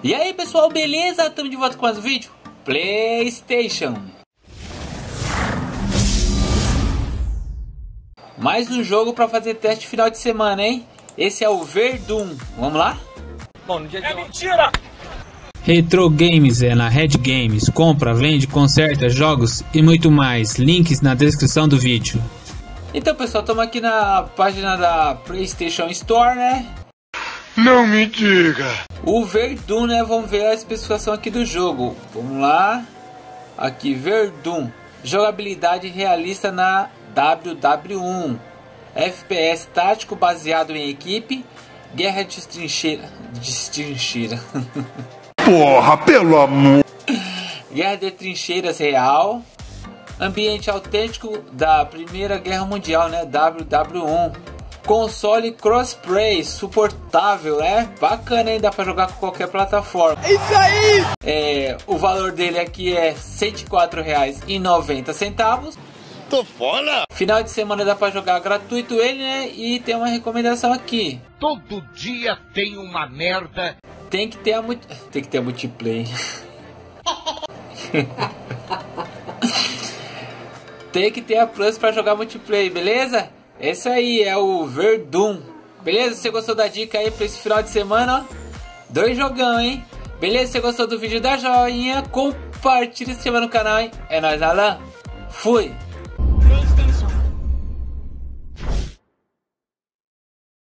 E aí pessoal, beleza? Estamos de volta com mais um vídeo Playstation Mais um jogo para fazer teste final de semana, hein? Esse é o Verdun, vamos lá? Bom, no dia de é mentira! Retro Games é na Red Games, compra, vende, conserta, jogos e muito mais, links na descrição do vídeo Então pessoal, estamos aqui na página da Playstation Store, né? Não me diga. O Verdun, né? Vamos ver a especificação aqui do jogo. Vamos lá. Aqui, Verdun. Jogabilidade realista na WW1. FPS tático baseado em equipe. Guerra de trincheira. De trincheira. Porra, pelo amor. Guerra de trincheiras real. Ambiente autêntico da Primeira Guerra Mundial, né? WW1 console crossplay suportável, é bacana, hein? Dá pra jogar com qualquer plataforma. É isso aí! É, o valor dele aqui é R$ 104,90. Tô fora! Final de semana dá pra jogar gratuito ele, né? E tem uma recomendação aqui. Todo dia tem uma merda. Tem que ter a, tem que ter a multiplayer. tem que ter a Plus pra jogar multiplayer, beleza? Esse aí é o Verdun. Beleza? Você gostou da dica aí pra esse final de semana? Dois jogão, hein? Beleza? Você gostou do vídeo? Dá joinha, compartilha, se inscreva no canal, hein? É nóis, Alan. Fui!